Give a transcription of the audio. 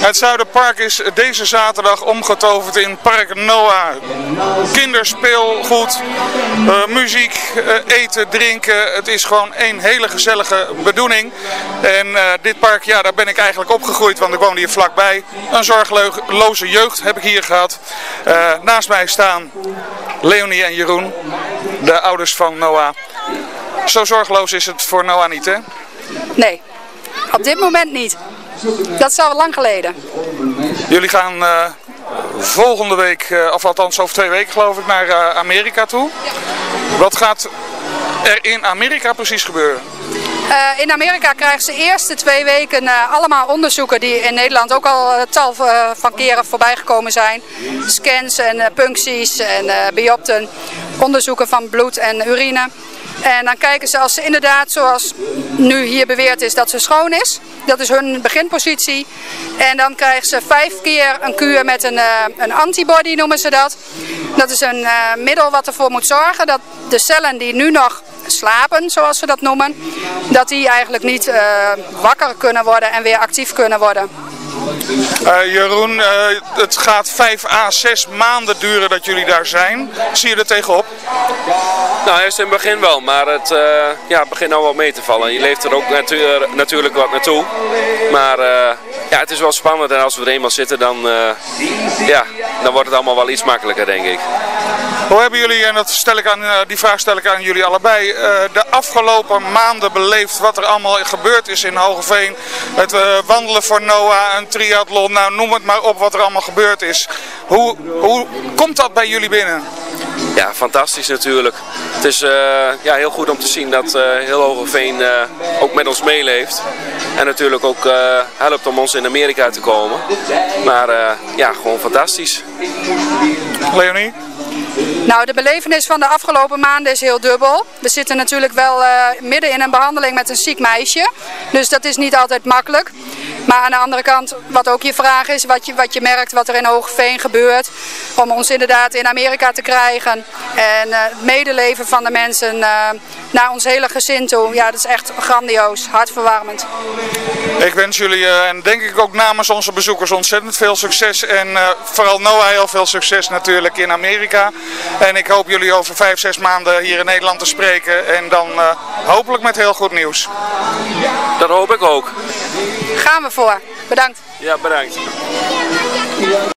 Het Zuiderpark is deze zaterdag omgetoverd in Park Noah. Kinderspeelgoed, uh, muziek, uh, eten, drinken. Het is gewoon een hele gezellige bedoeling. En uh, dit park, ja, daar ben ik eigenlijk opgegroeid, want ik woonde hier vlakbij. Een zorgeloze jeugd heb ik hier gehad. naast mij staan Leonie en Jeroen, de ouders van Noah. Zo zorgeloos is het voor Noah niet, hè? Nee, op dit moment niet. Dat is al lang geleden. Jullie gaan uh, volgende week, uh, of althans over twee weken geloof ik, naar uh, Amerika toe. Wat gaat er in Amerika precies gebeuren? Uh, in Amerika krijgen ze de eerste twee weken uh, allemaal onderzoeken die in Nederland ook al uh, tal van keren voorbij gekomen zijn. Scans en puncties en biopten, onderzoeken van bloed en urine. En dan kijken ze als ze inderdaad, zoals nu hier beweerd is, dat ze schoon is. Dat is hun beginpositie. En dan krijgen ze vijf keer een kuur met een, uh, een antibody, noemen ze dat. Dat is een uh, middel wat ervoor moet zorgen dat de cellen die nu nog slapen, zoals ze dat noemen, dat die eigenlijk niet uh, wakker kunnen worden en weer actief kunnen worden. Uh, Jeroen, uh, het gaat 5 à 6 maanden duren dat jullie daar zijn. Zie je er tegenop? Nou, eerst in het begin wel, maar het, uh, ja, begint nou wel mee te vallen. Je leeft er ook natu natuurlijk wat naartoe. Maar ja, het is wel spannend en als we er eenmaal zitten, dan, ja, dan wordt het allemaal wel iets makkelijker, denk ik. Hoe hebben jullie, en dat stel ik aan, die vraag stel ik aan jullie allebei, de afgelopen maanden beleefd wat er allemaal gebeurd is in Hogeveen? Het wandelen voor Noah, een triathlon, nou noem het maar op wat er allemaal gebeurd is. Hoe, hoe komt dat bij jullie binnen? Ja, fantastisch natuurlijk. Het is uh, ja, heel goed om te zien dat uh, heel Hogeveen uh, ook met ons meeleeft. En natuurlijk ook helpt om ons in Amerika te komen. Maar ja, gewoon fantastisch. Leonie? Nou, de belevenis van de afgelopen maanden is heel dubbel. We zitten natuurlijk wel uh, midden in een behandeling met een ziek meisje. Dus dat is niet altijd makkelijk. Maar aan de andere kant, wat ook je vraag is, wat je, wat je merkt wat er in Hoogveen gebeurt. Om ons inderdaad in Amerika te krijgen. En uh, het medeleven van de mensen uh, naar ons hele gezin toe. Ja, dat is echt grandioos, hartverwarmend. Ik wens jullie en denk ik ook namens onze bezoekers ontzettend veel succes. En vooral Noah heel veel succes natuurlijk in Amerika. En ik hoop jullie over vijf, zes maanden hier in Nederland te spreken. En dan uh, hopelijk met heel goed nieuws. Dat hoop ik ook. Gaan we voor. Bedankt. Ja, bedankt.